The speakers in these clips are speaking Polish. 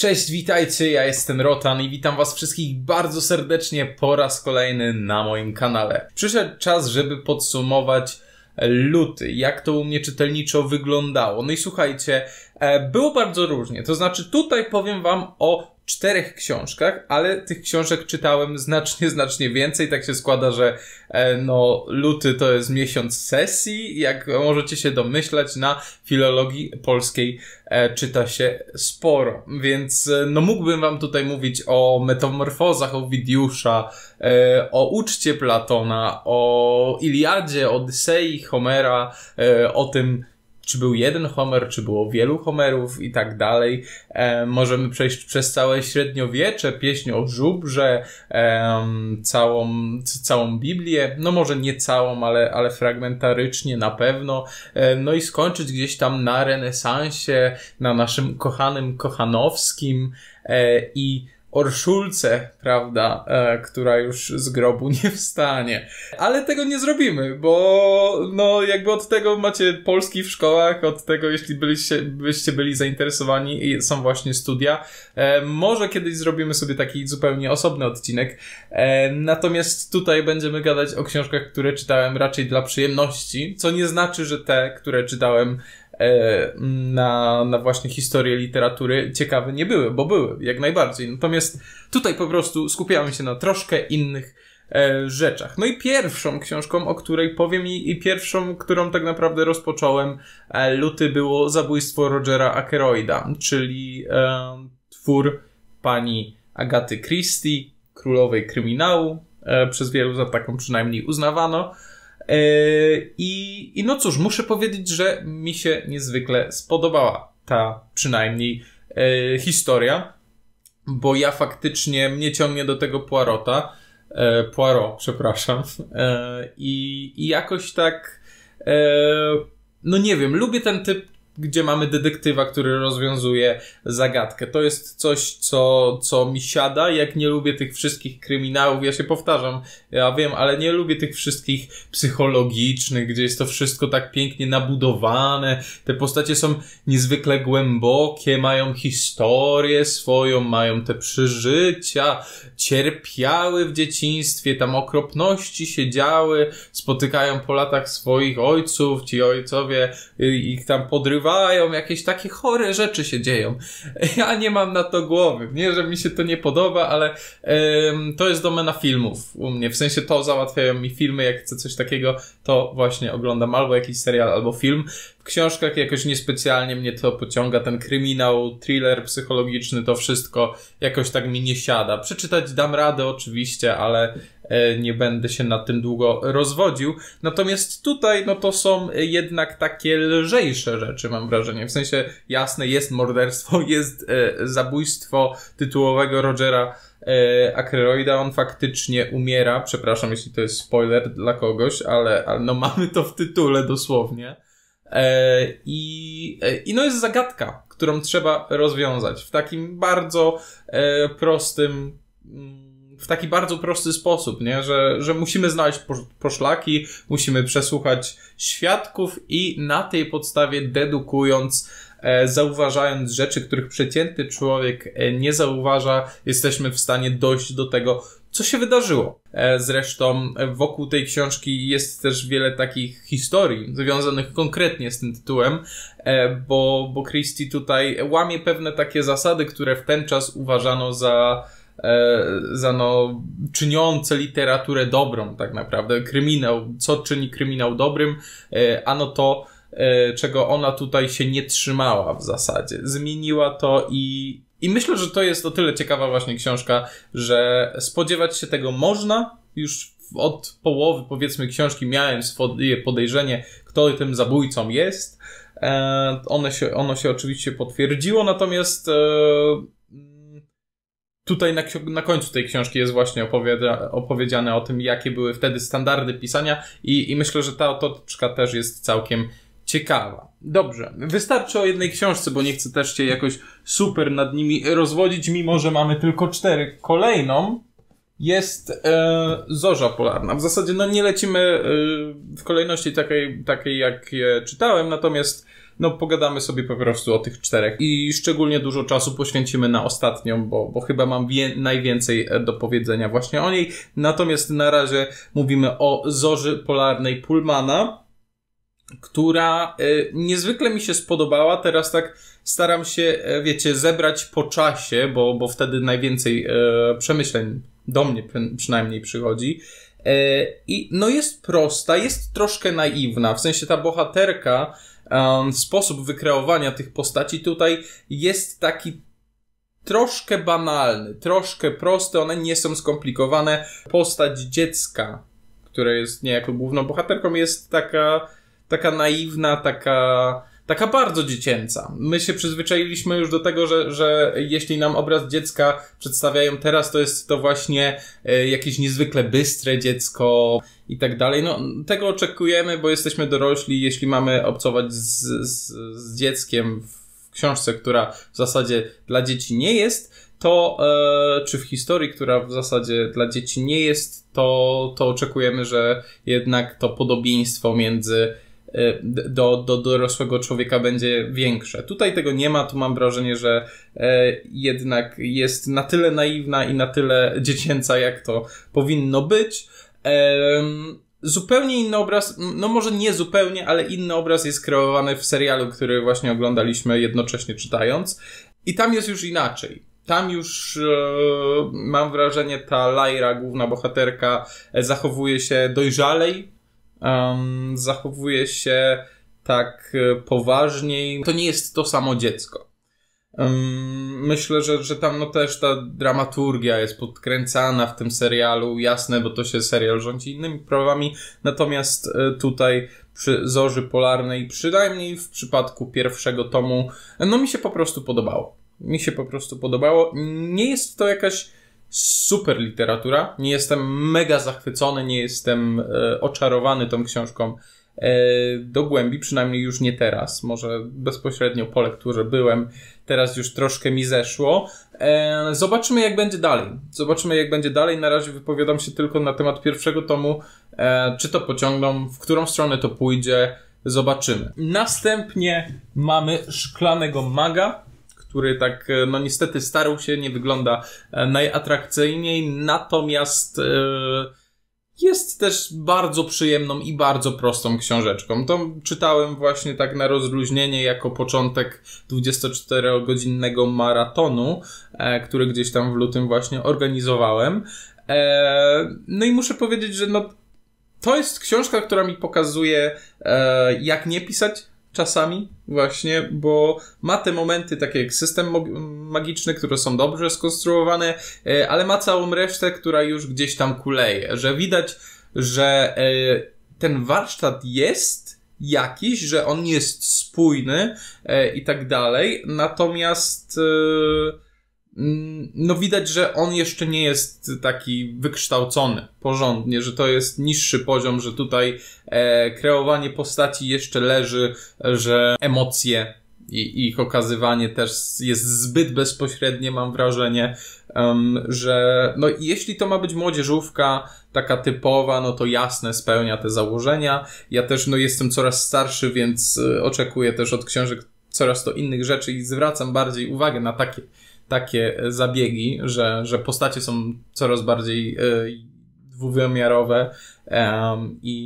Cześć, witajcie, ja jestem Rotan i witam was wszystkich bardzo serdecznie po raz kolejny na moim kanale. Przyszedł czas, żeby podsumować luty, jak to u mnie czytelniczo wyglądało. No i słuchajcie, e, było bardzo różnie. To znaczy tutaj powiem wam o czterech książkach, ale tych książek czytałem znacznie, znacznie więcej. Tak się składa, że e, no, luty to jest miesiąc sesji. Jak możecie się domyślać, na filologii polskiej e, czyta się sporo. Więc e, no, mógłbym wam tutaj mówić o metamorfozach Owidiusza, o uczcie Platona, o Iliadzie, Odysei, Homera, o tym, czy był jeden Homer, czy było wielu Homerów i tak dalej. E, możemy przejść przez całe średniowiecze, pieśń o żubrze, e, całą, całą Biblię, no może nie całą, ale, ale fragmentarycznie na pewno, e, no i skończyć gdzieś tam na renesansie, na naszym kochanym Kochanowskim. E, i Orszulce, prawda, e, która już z grobu nie wstanie. Ale tego nie zrobimy, bo no jakby od tego macie Polski w szkołach, od tego jeśli byliście, byście byli zainteresowani są właśnie studia. E, może kiedyś zrobimy sobie taki zupełnie osobny odcinek. E, natomiast tutaj będziemy gadać o książkach, które czytałem raczej dla przyjemności, co nie znaczy, że te, które czytałem E, na, na właśnie historię literatury ciekawe nie były, bo były, jak najbardziej. Natomiast tutaj po prostu skupiamy się na troszkę innych e, rzeczach. No i pierwszą książką, o której powiem i, i pierwszą, którą tak naprawdę rozpocząłem e, luty było Zabójstwo Rogera Akeroida, czyli e, twór pani Agaty Christie, królowej kryminału, e, przez wielu za taką przynajmniej uznawano. E, I, I no cóż, muszę powiedzieć, że mi się niezwykle spodobała ta przynajmniej e, historia, bo ja faktycznie mnie ciągnie do tego Poirota, e, Poirot, przepraszam, e, i, i jakoś tak, e, no nie wiem, lubię ten typ gdzie mamy detektywa, który rozwiązuje zagadkę. To jest coś, co, co mi siada. Jak nie lubię tych wszystkich kryminałów, ja się powtarzam, ja wiem, ale nie lubię tych wszystkich psychologicznych, gdzie jest to wszystko tak pięknie nabudowane. Te postacie są niezwykle głębokie, mają historię swoją, mają te przeżycia, cierpiały w dzieciństwie, tam okropności się działy, spotykają po latach swoich ojców, ci ojcowie y, ich tam podrywają bywają, jakieś takie chore rzeczy się dzieją. Ja nie mam na to głowy. Nie, że mi się to nie podoba, ale to jest domena filmów u mnie. W sensie to załatwiają mi filmy, jak chcę coś takiego, to właśnie oglądam albo jakiś serial, albo film. Książkach jakoś niespecjalnie mnie to pociąga, ten kryminał, thriller psychologiczny, to wszystko jakoś tak mi nie siada. Przeczytać dam radę oczywiście, ale E, nie będę się nad tym długo rozwodził. Natomiast tutaj, no to są jednak takie lżejsze rzeczy, mam wrażenie. W sensie, jasne, jest morderstwo, jest e, zabójstwo tytułowego Rogera e, Akreroida, on faktycznie umiera. Przepraszam, jeśli to jest spoiler dla kogoś, ale, ale no mamy to w tytule dosłownie. E, I, e, I no jest zagadka, którą trzeba rozwiązać w takim bardzo e, prostym w taki bardzo prosty sposób, nie? Że, że musimy znaleźć poszlaki, musimy przesłuchać świadków i na tej podstawie dedukując, zauważając rzeczy, których przeciętny człowiek nie zauważa, jesteśmy w stanie dojść do tego, co się wydarzyło. E, zresztą wokół tej książki jest też wiele takich historii związanych konkretnie z tym tytułem, bo, bo Christie tutaj łamie pewne takie zasady, które w ten czas uważano za E, za no, czyniące literaturę dobrą, tak naprawdę. Kryminał, co czyni kryminał dobrym, e, ano to, e, czego ona tutaj się nie trzymała w zasadzie. Zmieniła to i, i myślę, że to jest o tyle ciekawa właśnie książka, że spodziewać się tego można. Już od połowy, powiedzmy, książki miałem swoje podejrzenie, kto tym zabójcą jest. One się, ono się oczywiście potwierdziło, natomiast Tutaj na, na końcu tej książki jest właśnie opowiada, opowiedziane o tym, jakie były wtedy standardy pisania i, i myślę, że ta otoczka też jest całkiem ciekawa. Dobrze, wystarczy o jednej książce, bo nie chcę też się jakoś super nad nimi rozwodzić, mimo że mamy tylko cztery. Kolejną jest e, Zorza Polarna. W zasadzie no nie lecimy e, w kolejności takiej, takiej, jak je czytałem, natomiast no pogadamy sobie po prostu o tych czterech i szczególnie dużo czasu poświęcimy na ostatnią, bo, bo chyba mam najwięcej e, do powiedzenia właśnie o niej. Natomiast na razie mówimy o Zorzy Polarnej Pullmana, która y, niezwykle mi się spodobała. Teraz tak staram się, wiecie, zebrać po czasie, bo, bo wtedy najwięcej y, przemyśleń do mnie przynajmniej przychodzi. E, I no jest prosta, jest troszkę naiwna, w sensie ta bohaterka, sposób wykreowania tych postaci tutaj jest taki troszkę banalny, troszkę prosty, one nie są skomplikowane. Postać dziecka, które jest niejako główną bohaterką, jest taka, taka naiwna, taka taka bardzo dziecięca. My się przyzwyczailiśmy już do tego, że, że jeśli nam obraz dziecka przedstawiają teraz, to jest to właśnie e, jakieś niezwykle bystre dziecko i tak dalej. No, tego oczekujemy, bo jesteśmy dorośli, jeśli mamy obcować z, z, z dzieckiem w książce, która w zasadzie dla dzieci nie jest, to, e, czy w historii, która w zasadzie dla dzieci nie jest, to, to oczekujemy, że jednak to podobieństwo między do, do dorosłego człowieka będzie większe. Tutaj tego nie ma, tu mam wrażenie, że e, jednak jest na tyle naiwna i na tyle dziecięca, jak to powinno być. Zupełnie inny obraz, no może nie zupełnie, ale inny obraz jest kreowany w serialu, który właśnie oglądaliśmy jednocześnie czytając. I tam jest już inaczej. Tam już e, mam wrażenie, ta Lyra, główna bohaterka, e, zachowuje się dojrzalej, um, zachowuje się tak e, poważniej. To nie jest to samo dziecko. Um, myślę, że, że tam no też ta dramaturgia jest podkręcana w tym serialu, jasne, bo to się serial rządzi innymi prawami, natomiast e, tutaj przy Zorzy Polarnej, przynajmniej w przypadku pierwszego tomu, no mi się po prostu podobało. Mi się po prostu podobało. Nie jest to jakaś super literatura. Nie jestem mega zachwycony, nie jestem e, oczarowany tą książką e, do głębi, przynajmniej już nie teraz. Może bezpośrednio po lekturze byłem, teraz już troszkę mi zeszło. E, zobaczymy, jak będzie dalej. Zobaczymy, jak będzie dalej. Na razie wypowiadam się tylko na temat pierwszego tomu. E, czy to pociągną, w którą stronę to pójdzie, zobaczymy. Następnie mamy Szklanego Maga który tak, e, no niestety starał się, nie wygląda e, najatrakcyjniej, natomiast e, jest też bardzo przyjemną i bardzo prostą książeczką. To czytałem właśnie tak na rozluźnienie jako początek 24-godzinnego maratonu, który gdzieś tam w lutym właśnie organizowałem. No i muszę powiedzieć, że no, to jest książka, która mi pokazuje, jak nie pisać czasami właśnie, bo ma te momenty takie jak system magiczny, które są dobrze skonstruowane, e, ale ma całą resztę, która już gdzieś tam kuleje, że widać, że e, ten warsztat jest jakiś, że on jest spójny e, i tak dalej, natomiast no widać, że on jeszcze nie jest taki wykształcony porządnie, że to jest niższy poziom, że tutaj e, kreowanie postaci jeszcze leży, że emocje i ich okazywanie też jest zbyt bezpośrednie, mam wrażenie, um, że no jeśli to ma być młodzieżówka taka typowa, no to jasne, spełnia te założenia. Ja też no jestem coraz starszy, więc y, oczekuję też od książek coraz to innych rzeczy i zwracam bardziej uwagę na takie takie zabiegi, że, że postacie są coraz bardziej y, dwuwymiarowe um, i,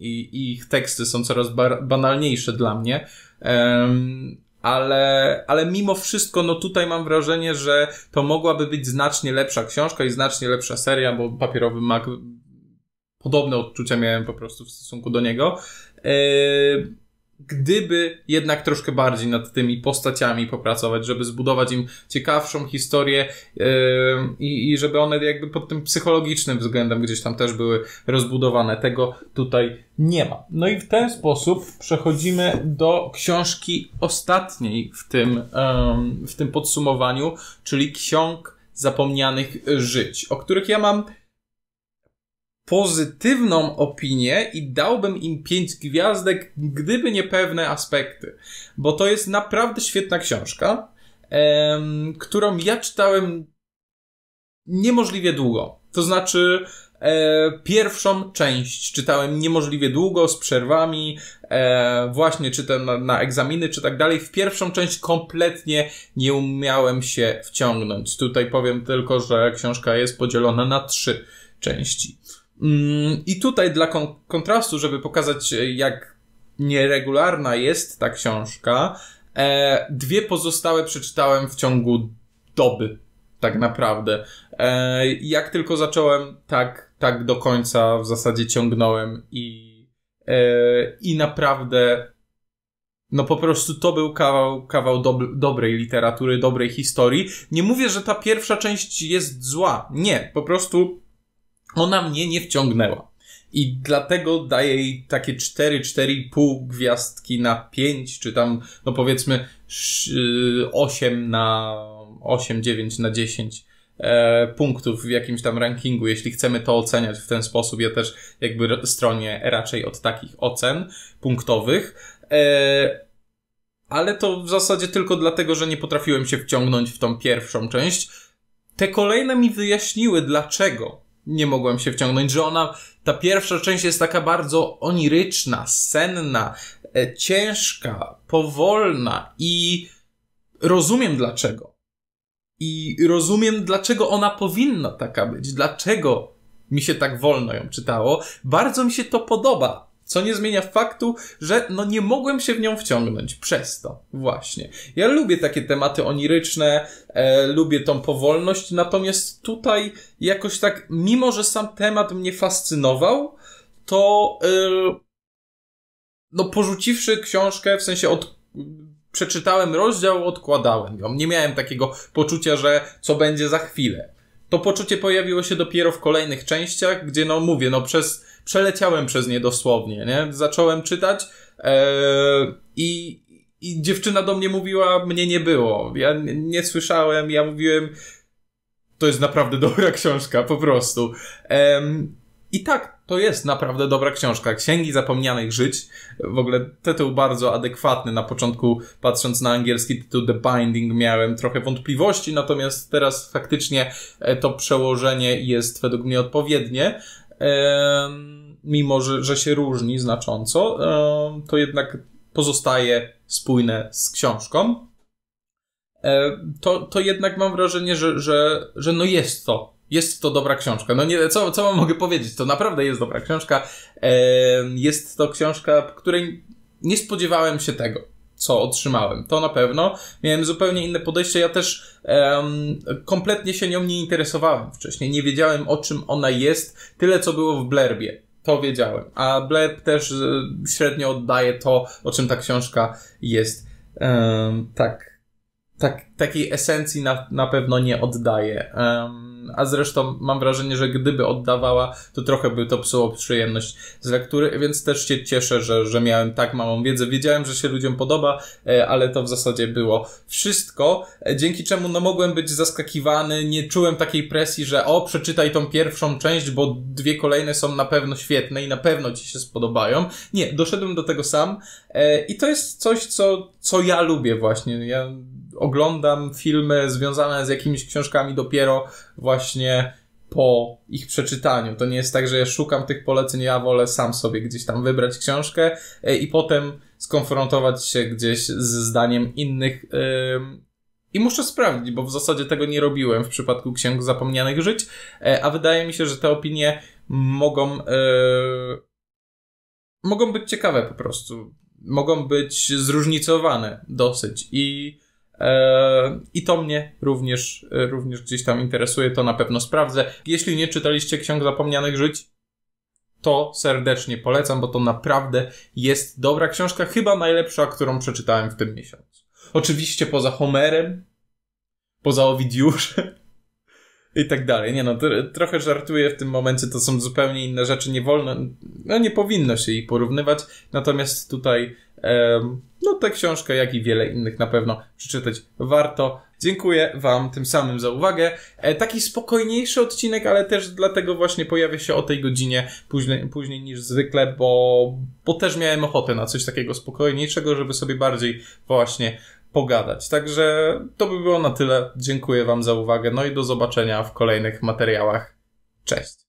i, i, ich teksty są coraz banalniejsze dla mnie. Um, ale, ale mimo wszystko, no tutaj mam wrażenie, że to mogłaby być znacznie lepsza książka i znacznie lepsza seria, bo papierowy mag podobne odczucia miałem po prostu w stosunku do niego. Yy, gdyby jednak troszkę bardziej nad tymi postaciami popracować, żeby zbudować im ciekawszą historię yy, i żeby one jakby pod tym psychologicznym względem gdzieś tam też były rozbudowane. Tego tutaj nie ma. No i w ten sposób przechodzimy do książki ostatniej w tym, yy, w tym podsumowaniu, czyli ksiąg zapomnianych żyć, o których ja mam pozytywną opinię i dałbym im pięć gwiazdek, gdyby nie pewne aspekty. Bo to jest naprawdę świetna książka, em, którą ja czytałem niemożliwie długo. To znaczy, E, pierwszą część czytałem niemożliwie długo, z przerwami, e, właśnie czytam na, na egzaminy czy tak dalej. W pierwszą część kompletnie nie umiałem się wciągnąć. Tutaj powiem tylko, że książka jest podzielona na trzy części. Mm, I tutaj dla kon kontrastu, żeby pokazać jak nieregularna jest ta książka, e, dwie pozostałe przeczytałem w ciągu doby tak naprawdę. E, jak tylko zacząłem, tak, tak do końca w zasadzie ciągnąłem i, e, i naprawdę no po prostu to był kawał, kawał dob dobrej literatury, dobrej historii. Nie mówię, że ta pierwsza część jest zła. Nie, po prostu ona mnie nie wciągnęła. I dlatego daję jej takie 4, 4,5 gwiazdki na 5, czy tam, no powiedzmy 8 na 8, 9 na 10 e, punktów w jakimś tam rankingu, jeśli chcemy to oceniać w ten sposób. Ja też jakby stronie raczej od takich ocen punktowych. E, ale to w zasadzie tylko dlatego, że nie potrafiłem się wciągnąć w tą pierwszą część. Te kolejne mi wyjaśniły, dlaczego nie mogłem się wciągnąć, że ona, ta pierwsza część jest taka bardzo oniryczna, senna, e, ciężka, powolna i rozumiem dlaczego. I rozumiem, dlaczego ona powinna taka być, dlaczego mi się tak wolno ją czytało. Bardzo mi się to podoba. Co nie zmienia faktu, że no nie mogłem się w nią wciągnąć przez to właśnie. Ja lubię takie tematy oniryczne, e, lubię tą powolność, natomiast tutaj jakoś tak, mimo że sam temat mnie fascynował, to e, no porzuciwszy książkę, w sensie od przeczytałem rozdział, odkładałem ją. Nie miałem takiego poczucia, że co będzie za chwilę. To poczucie pojawiło się dopiero w kolejnych częściach, gdzie no mówię, no przez, przeleciałem przez nie dosłownie, nie? Zacząłem czytać ee, i, i dziewczyna do mnie mówiła, mnie nie było. Ja nie, słyszałem, ja mówiłem, to jest naprawdę dobra książka, po prostu. I tak, to jest naprawdę dobra książka. Księgi Zapomnianych Żyć. W ogóle tytuł bardzo adekwatny. Na początku, patrząc na angielski tytuł The Binding, miałem trochę wątpliwości, natomiast teraz faktycznie e, to przełożenie jest według mnie odpowiednie. Mimo, że, że się różni znacząco, to jednak pozostaje spójne z książką. To, to jednak mam wrażenie, że, że, że no jest to jest to dobra książka. No nie, co, co mogę powiedzieć? To naprawdę jest dobra książka. Jest to książka, której nie spodziewałem się tego, co otrzymałem. To na pewno. Miałem zupełnie inne podejście. Ja też um, kompletnie się nią nie interesowałem wcześniej. Nie wiedziałem, o czym ona jest. Tyle, co było w blerbie. To wiedziałem. A blerb też e, średnio oddaje to, o czym ta książka jest. Um, tak, tak, takiej esencji na, na pewno nie oddaje. Um, a zresztą mam wrażenie, że gdyby oddawała, to trochę by to psuło przyjemność z lektury, więc też się cieszę, że, że miałem tak małą wiedzę. Wiedziałem, że się ludziom podoba, e, ale to w zasadzie było wszystko, e, dzięki czemu no mogłem być zaskakiwany, nie czułem takiej presji, że o, przeczytaj tą pierwszą część, bo dwie kolejne są na pewno świetne i na pewno ci się spodobają. Nie, doszedłem do tego sam i to jest coś, co, co ja lubię właśnie. Ja oglądam filmy związane z jakimiś książkami dopiero właśnie po ich przeczytaniu. To nie jest tak, że ja szukam tych poleceń, ja wolę sam sobie gdzieś tam wybrać książkę e, i potem skonfrontować się gdzieś z zdaniem innych. I muszę sprawdzić, bo w zasadzie tego nie robiłem w przypadku ksiąg zapomnianych żyć, e, a wydaje mi się, że te opinie mogą, e, mogą być ciekawe po prostu. Mogą być zróżnicowane dosyć i E, I to mnie również, e, również gdzieś tam interesuje, to na pewno sprawdzę. Jeśli nie czytaliście Ksiąg Zapomnianych Żyć, to serdecznie polecam, bo to naprawdę jest dobra książka, chyba najlepsza, którą przeczytałem w tym miesiącu. Oczywiście poza Homerem, poza Owidiuszem i tak dalej. Nie no, trochę żartuję w tym momencie, to są zupełnie inne rzeczy, nie wolno, no nie powinno się ich porównywać, natomiast tutaj no tę książkę, jak i wiele innych na pewno przeczytać warto. Dziękuję Wam tym samym za uwagę. E, taki spokojniejszy odcinek, ale też dlatego właśnie pojawia się o tej godzinie później, później niż zwykle, bo, bo też miałem ochotę na coś takiego spokojniejszego, żeby sobie bardziej właśnie pogadać. Także to by było na tyle. Dziękuję Wam za uwagę. No i do zobaczenia w kolejnych materiałach. Cześć.